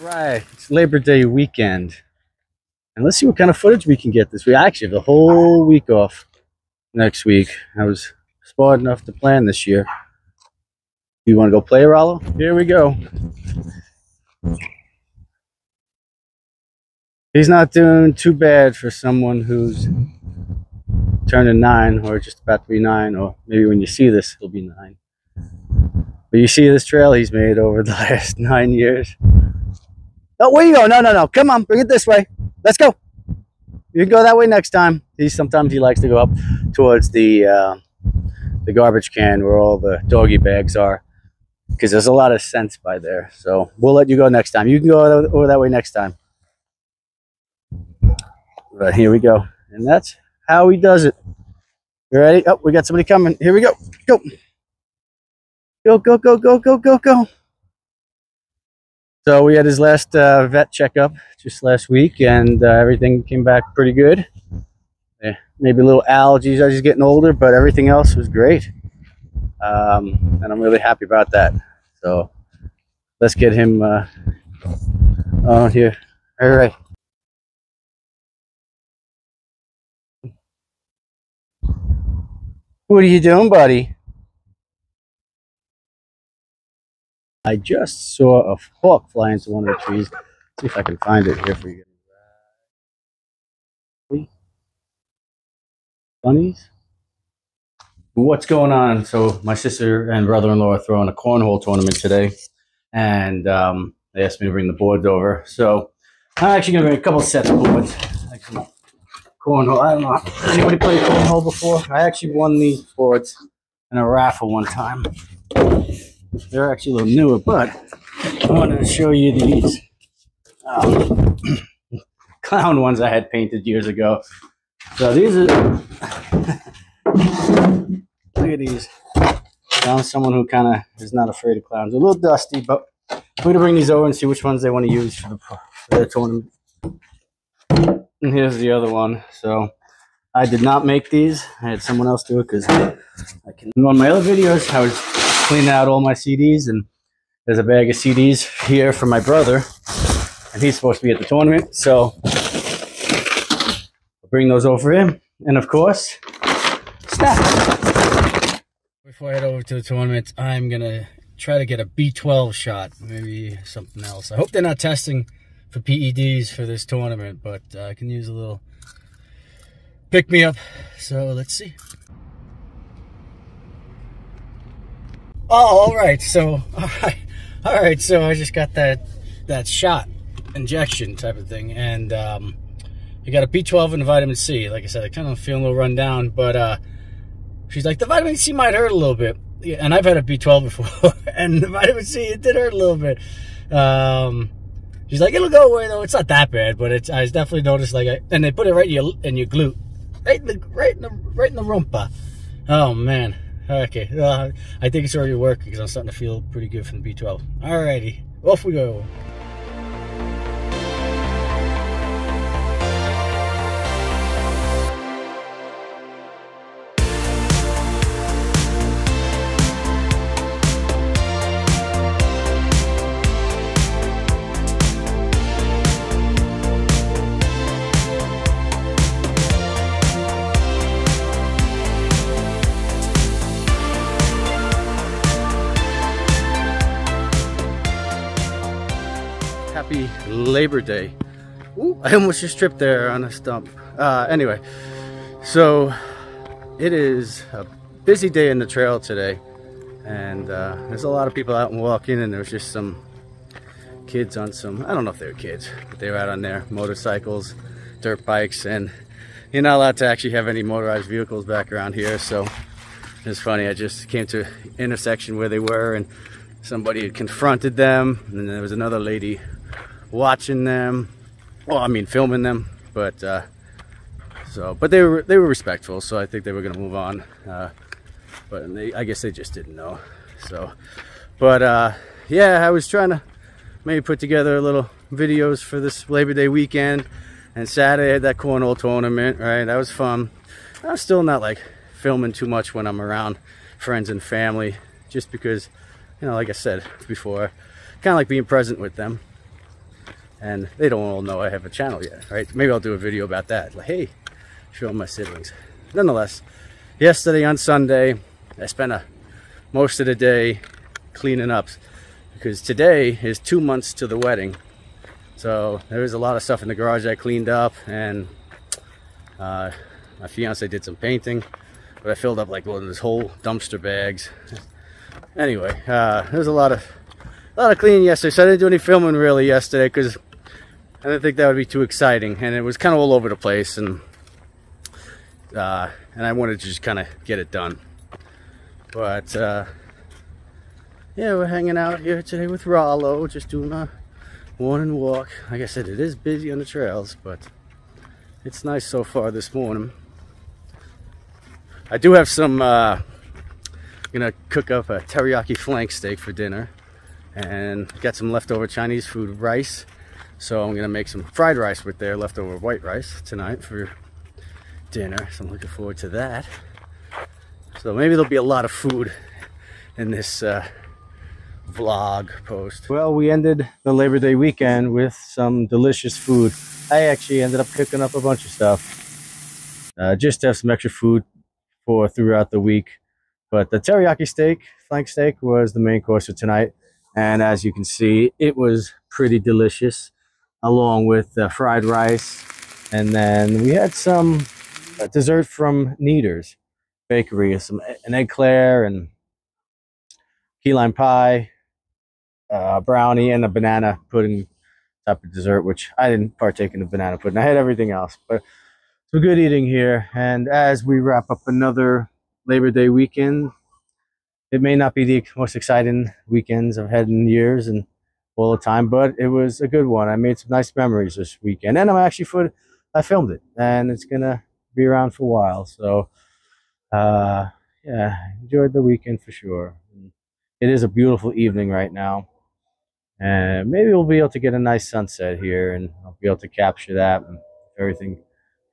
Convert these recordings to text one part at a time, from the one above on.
Right, it's Labor Day weekend. And let's see what kind of footage we can get this week. I actually have the whole week off next week. I was smart enough to plan this year. You want to go play, Rollo? Here we go. He's not doing too bad for someone who's turning nine or just about to be nine, or maybe when you see this, he'll be nine. But you see this trail he's made over the last nine years. Oh, where you go? No, no, no. Come on, bring it this way. Let's go. You can go that way next time. He sometimes he likes to go up towards the uh, the garbage can where all the doggy bags are, because there's a lot of scents by there. So we'll let you go next time. You can go over that way next time. But here we go, and that's how he does it. You ready? Oh, we got somebody coming. Here we go. Go. Go, go, go, go, go, go, go. So we had his last uh, vet checkup just last week, and uh, everything came back pretty good. Yeah, maybe a little allergies as he's getting older, but everything else was great. Um, and I'm really happy about that. So let's get him uh, on here. All right. What are you doing, buddy? I just saw a hawk fly into one of the trees. see if I can find it here for you. Bunnies? What's going on? So my sister and brother-in-law are throwing a cornhole tournament today, and um, they asked me to bring the boards over. So I'm actually going to bring a couple sets of boards. Some cornhole. I don't know. Anybody played cornhole before? I actually won these boards in a raffle one time. They're actually a little newer, but I wanted to show you these um, clown ones I had painted years ago. So these are, look at these. Found someone who kind of is not afraid of clowns. A little dusty, but I'm going to bring these over and see which ones they want to use for, the, for their tournament. And here's the other one. So I did not make these. I had someone else do it because I can. In one of my other videos, I was cleaning out all my CDs, and there's a bag of CDs here for my brother, and he's supposed to be at the tournament. So I'll bring those over him, and of course, snacks. Before I head over to the tournament, I'm gonna try to get a B12 shot, maybe something else. I hope they're not testing for PEDs for this tournament, but uh, I can use a little pick me up. So let's see. Oh, all right. So, all right, all right. So I just got that that shot injection type of thing, and um, I got a B12 and vitamin C. Like I said, I kind of feeling a little run down, but uh, she's like the vitamin C might hurt a little bit. Yeah, and I've had a B12 before, and the vitamin C it did hurt a little bit. Um, she's like, it'll go away though. It's not that bad, but it's I definitely noticed like, I, and they put it right in your in your glute, right in the right in the right in the rumpa. Oh man. Okay, uh, I think it's already working because I'm starting to feel pretty good from the B12. Alrighty, off we go. Happy Labor Day. Ooh, I almost just tripped there on a stump. Uh, anyway, so it is a busy day in the trail today. And uh, there's a lot of people out and walking and there's just some kids on some, I don't know if they were kids, but they were out on their motorcycles, dirt bikes, and you're not allowed to actually have any motorized vehicles back around here. So it's funny, I just came to intersection where they were and somebody had confronted them and then there was another lady watching them. Well, I mean, filming them, but uh, so, but they were they were respectful, so I think they were gonna move on. Uh, but they, I guess they just didn't know. So, but uh, yeah, I was trying to maybe put together a little videos for this Labor Day weekend. And Saturday I had that cornhole tournament, right? That was fun. I'm still not like filming too much when I'm around friends and family, just because, you know, like I said before, kind of like being present with them. And they don't all know I have a channel yet, right? Maybe I'll do a video about that. Like, hey, show my siblings. Nonetheless, yesterday on Sunday, I spent a, most of the day cleaning up because today is two months to the wedding. So there was a lot of stuff in the garage I cleaned up and uh, my fiance did some painting, but I filled up like one of those whole dumpster bags. Anyway, uh, there's a lot of a lot of cleaning yesterday, so I didn't do any filming really yesterday because I didn't think that would be too exciting, and it was kind of all over the place, and uh, and I wanted to just kind of get it done. But uh, yeah, we're hanging out here today with Rollo, just doing a morning walk. Like I said, it is busy on the trails, but it's nice so far this morning. I do have some, uh, I'm gonna cook up a teriyaki flank steak for dinner and got some leftover Chinese food rice. So I'm gonna make some fried rice with their leftover white rice tonight for dinner. So I'm looking forward to that. So maybe there'll be a lot of food in this uh, vlog post. Well, we ended the Labor Day weekend with some delicious food. I actually ended up cooking up a bunch of stuff. Uh, just to have some extra food for throughout the week. But the teriyaki steak, flank steak, was the main course for tonight. And as you can see, it was pretty delicious, along with the fried rice. And then we had some uh, dessert from Kneaders Bakery, some an eclair and key lime pie, uh, brownie, and a banana pudding type of dessert, which I didn't partake in the banana pudding. I had everything else, but some good eating here. And as we wrap up another Labor Day weekend, it may not be the most exciting weekends I've had in years and all the time, but it was a good one. I made some nice memories this weekend, and I'm actually for I filmed it, and it's gonna be around for a while. So, uh, yeah, enjoyed the weekend for sure. It is a beautiful evening right now, and maybe we'll be able to get a nice sunset here, and I'll be able to capture that and everything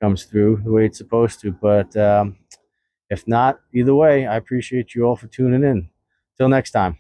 comes through the way it's supposed to. But um, if not, either way, I appreciate you all for tuning in. Till next time.